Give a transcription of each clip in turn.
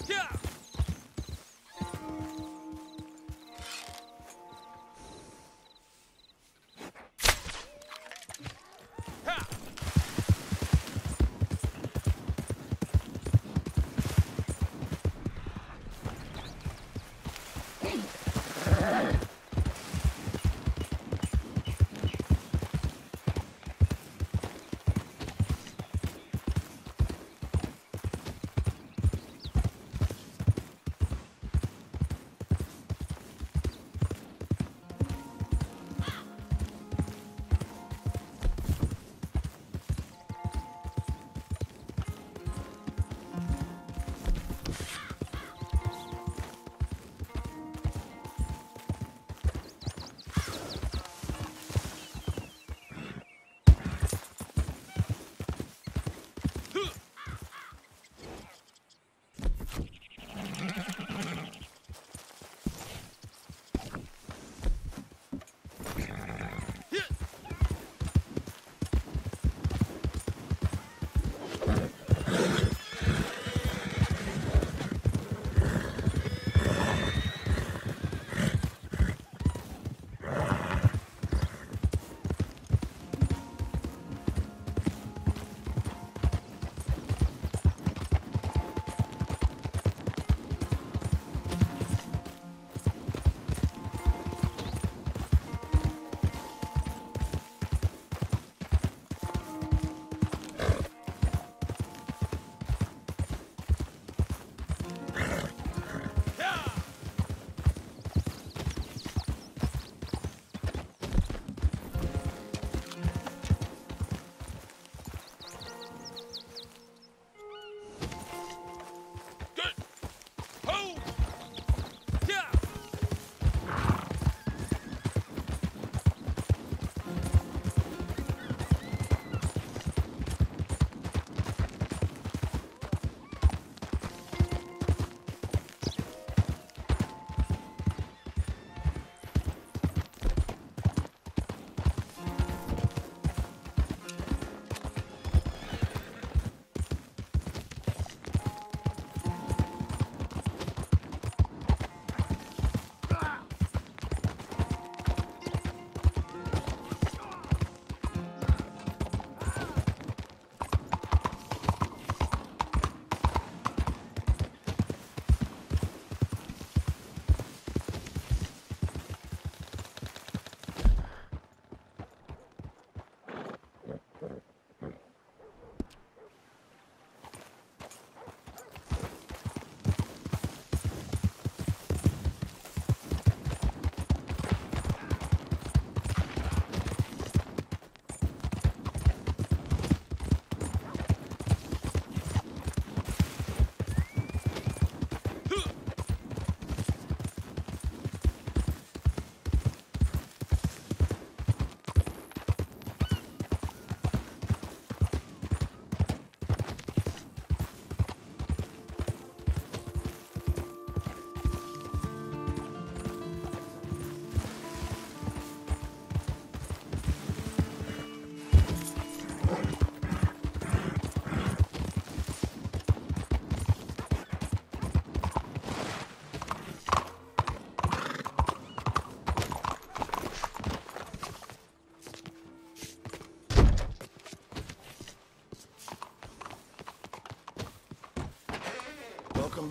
Welcome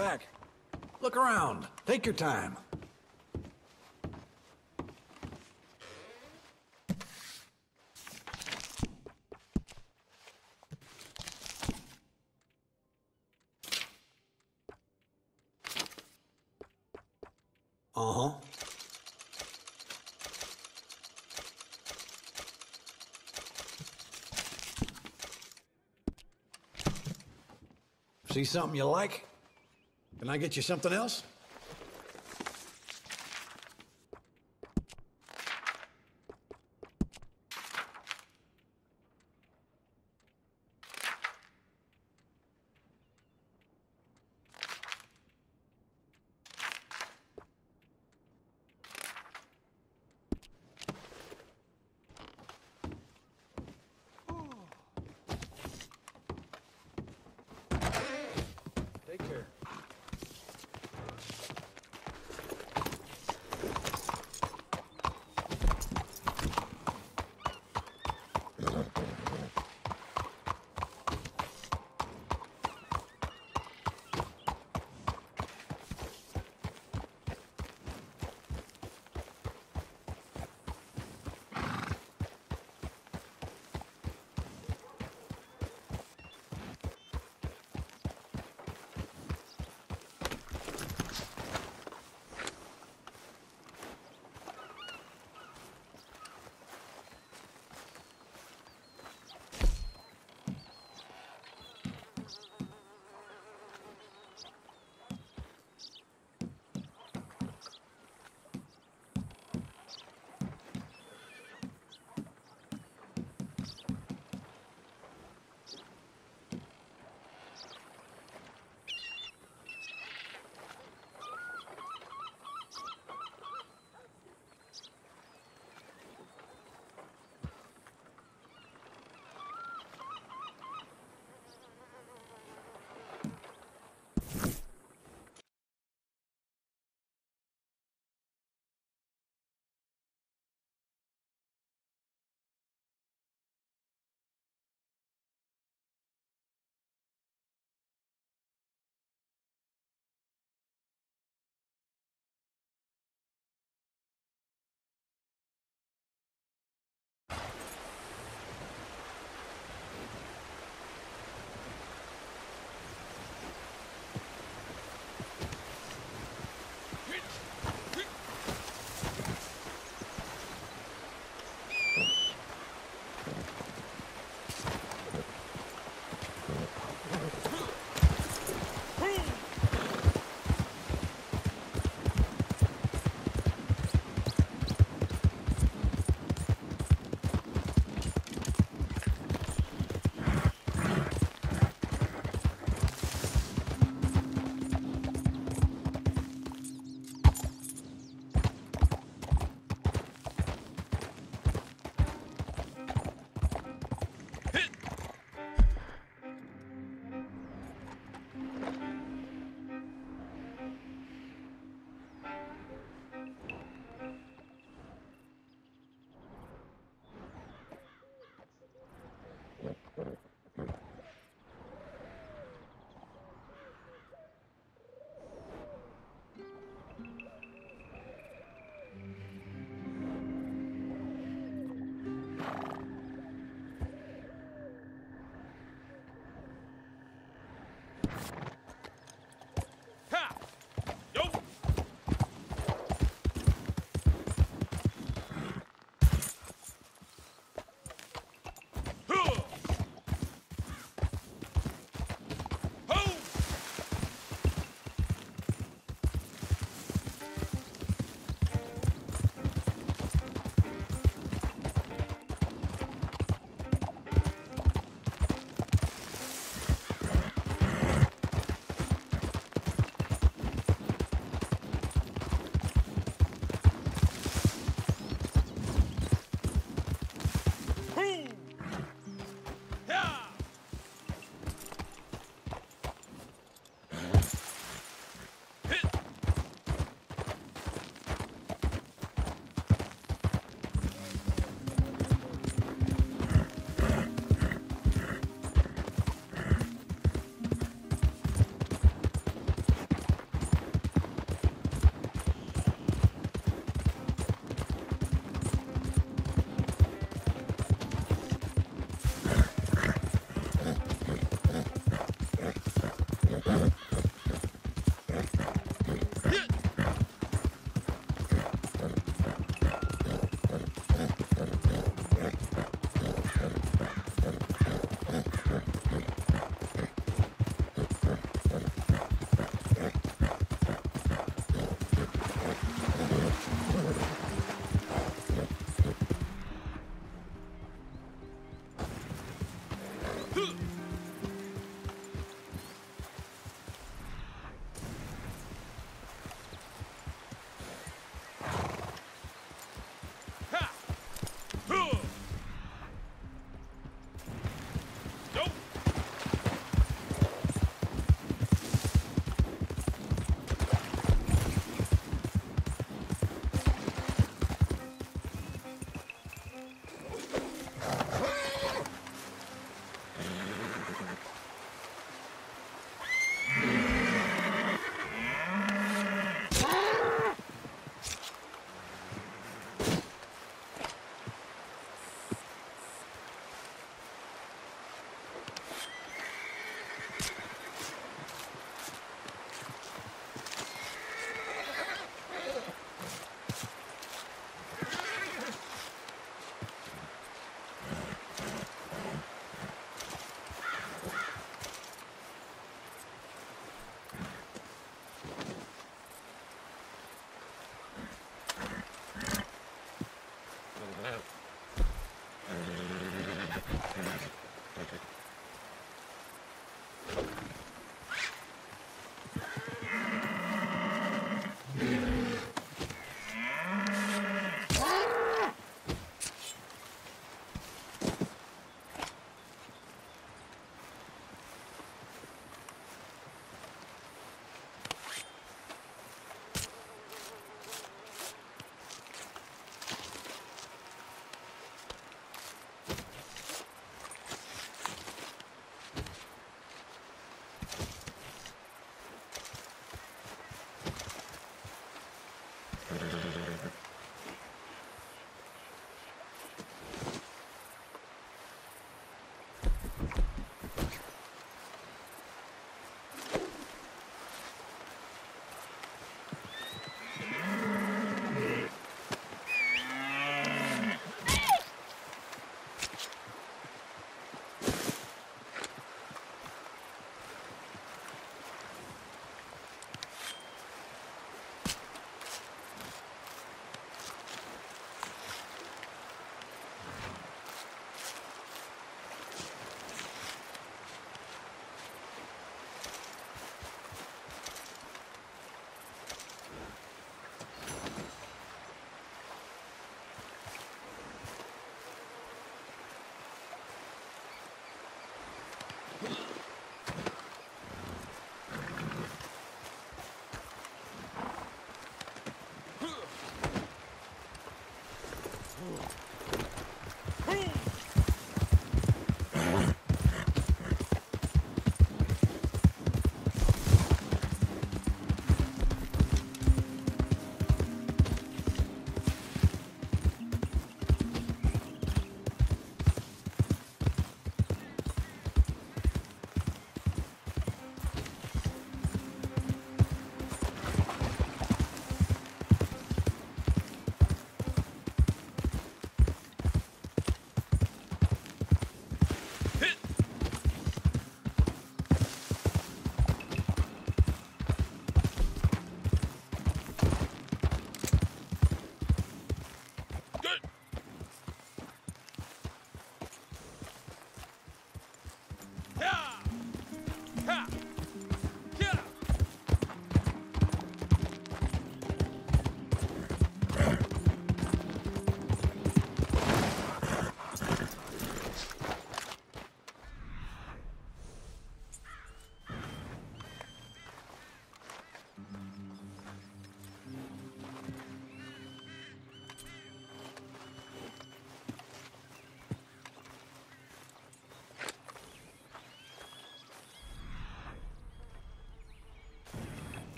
back. Look around. Take your time. Uh-huh. See something you like? Can I get you something else?